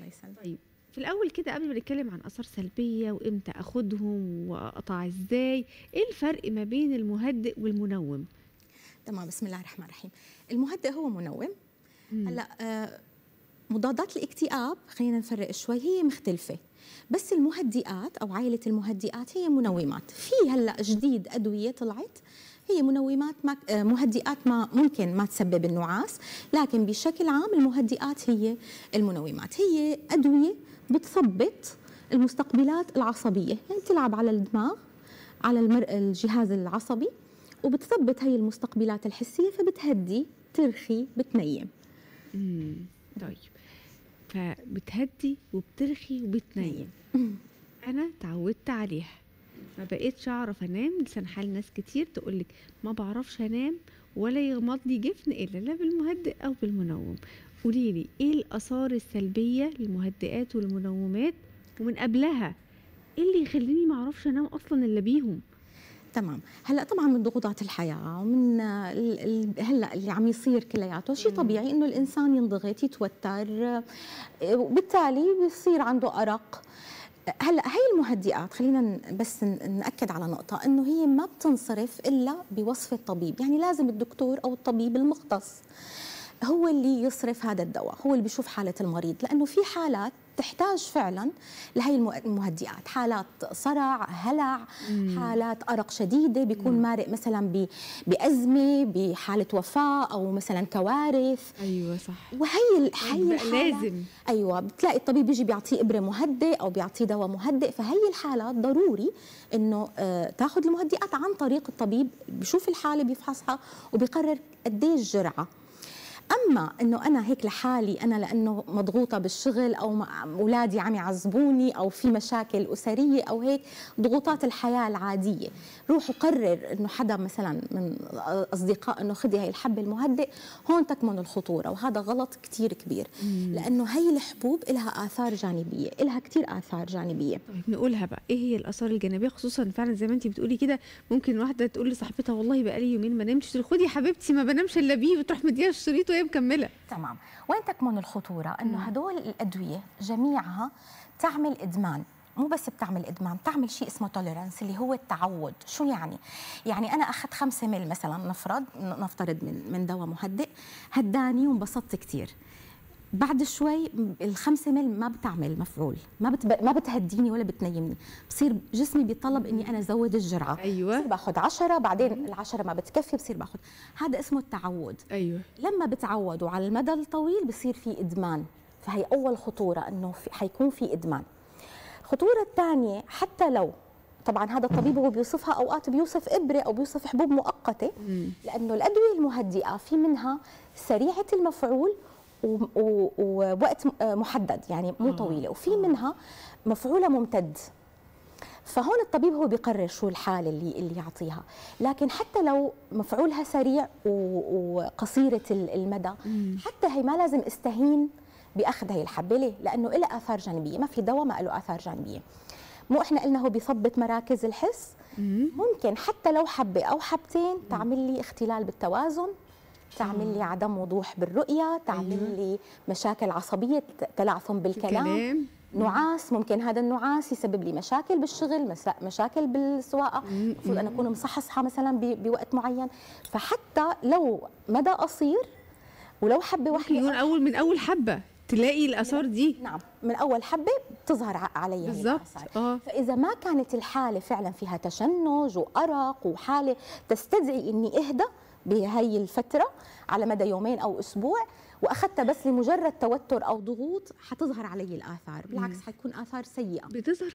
الله يسلمك. طيب في الأول كده قبل ما نتكلم عن آثار سلبية وإمتى أخدهم وأقطع إزاي إيه الفرق ما بين المهدئ والمنوم؟ تمام بسم الله الرحمن الرحيم. المهدئ هو منوم. هلأ آه، مضادات الاكتئاب خلينا نفرق شوي هي مختلفة. بس المهدئات أو عائلة المهدئات هي منومات. في هلأ جديد أدوية طلعت هي منومات ما آه، مهدئات ما ممكن ما تسبب النعاس لكن بشكل عام المهدئات هي المنومات. هي أدوية بتثبط المستقبلات العصبية يعني بتلعب على الدماغ على المر... الجهاز العصبي وبتثبط هي المستقبلات الحسية فبتهدي ترخي بتنيم. مم. طيب. فبتهدي وبترخي وبتنيم. أنا تعودت عليها. ما بقيتش اعرف انام لسان حال ناس كتير تقولك ما بعرفش انام ولا يغمض لي جفن إلا لا بالمهدئ أو بالمنوم. قولي لي إيه الآثار السلبية للمهدئات والمنومات ومن قبلها؟ إيه اللي يخليني ما أعرفش أنام أصلا إلا بيهم؟ تمام. هلأ طبعا من ضغوطات الحياة ومن هلأ اللي عم يصير كلياته شيء. طبيعي إنه الإنسان ينضغط يتوتر آه، وبالتالي بيصير عنده أرق. هلا هي المهدئات خلينا بس نأكد على نقطة إنه هي ما بتنصرف إلا بوصف الطبيب يعني لازم الدكتور أو الطبيب المختص. هو اللي يصرف هذا الدواء هو اللي بيشوف حالة المريض لأنه في حالات تحتاج فعلا لهي الم- المهدئات حالات صرع هلع مم. حالات أرق شديدة بيكون مارق مثلا بأزمة بحالة وفاة أو مثلا كوارث. أيوه صح. وهي هي بقى الحالات لازم. أيوه بتلاقي الطبيب بيجي بيعطيه إبرة مهدئ أو بيعطيه دواء مهدئ فهي الحالات ضروري إنه آه تاخذ المهدئات عن طريق الطبيب بيشوف الحالة بيفحصها وبيقرر قديش الجرعه أما إنه أنا هيك لحالي أنا لأنه مضغوطة بالشغل أو أولادي عم يعذبوني أو في مشاكل أسرية أو هيك ضغوطات الحياة العادية. روح وقرر إنه حدا مثلا من أصدقاء إنه خدي هي الحبة المهدئ هون تكمن الخطورة وهذا غلط كتير كبير. لأنه هي الحبوب لها آثار جانبية لها كتير آثار جانبية. طيب نقولها بقى إيه هي الآثار الجانبية؟ خصوصا فعلا زي ما انت بتقولي كده ممكن واحدة تقول لصاحبتها والله بقى لي يومين ما نمتش خدي يا حبيبتي ما بنامش إلا بيه وتروح مديها الشريط وهي مكملة. تمام. وين تكمن الخطورة؟ أنه مم. هدول الأدوية جميعها تعمل إدمان. مو بس بتعمل إدمان بتعمل شيء اسمه توليرانس اللي هو التعود. شو يعني؟ يعني أنا أخذت خمسة مل مثلا نفرض نفترض من, من دواء مهدئ هداني وانبسطت كتير. بعد شوي الخمسة مل ما بتعمل مفعول ما بت... ما بتهديني ولا بتنيمني. بصير جسمي بيطلب إني أنا ازود الجرعة. أيوه. بصير باخذ عشرة بعدين العشرة ما بتكفي بصير باخذ هذا اسمه التعود. أيوه. لما بتعودوا على المدى الطويل بصير في إدمان. فهي أول خطورة إنه في حيكون في إدمان. الخطوره الثانية حتى لو طبعا هذا الطبيب هو بيوصفها أوقات بيوصف إبرة أو بيوصف حبوب مؤقتة. لأنه الأدوية المهدئة في منها سريعة المفعول ووقت آه محدد يعني مو طويلة. وفي. منها مفعولة ممتد. فهون الطبيب هو بيقرر شو الحالة اللي اللي يعطيها. لكن حتى لو مفعولها سريع و- وقصيرة ال- المدى. حتى هي ما لازم استهين بأخذ هي الحبة. ليه؟ لأنه لها آثار جانبية. ما في دواء ما له آثار جانبية. مو إحنا قلنا هو بيثبط مراكز الحس. مم. ممكن حتى لو حبة أو حبتين تعمل لي اختلال بالتوازن. تعمل لي عدم وضوح بالرؤية تعمل أيوة. لي مشاكل عصبية ت- تلعثم بالكلام. كلام. نعاس ممكن هذا النعاس يسبب لي مشاكل بالشغل مشاكل بالسواقة. المفروض أنا أكون مصحصحة مثلا بوقت معين. فحتى لو مدى قصير ولو حبة ممكن يكون واحدة أول من أول حبة تلاقي الآثار دي. نعم. من أول حبة بتظهر علي بالظبط. آه. فإذا ما كانت الحالة فعلا فيها تشنج وأرق وحالة تستدعي إني أهدى بهي الفترة على مدى يومين أو أسبوع وأخذتها بس لمجرد توتر أو ضغوط حتظهر علي الآثار. بالعكس حتكون آثار سيئة. بتظهر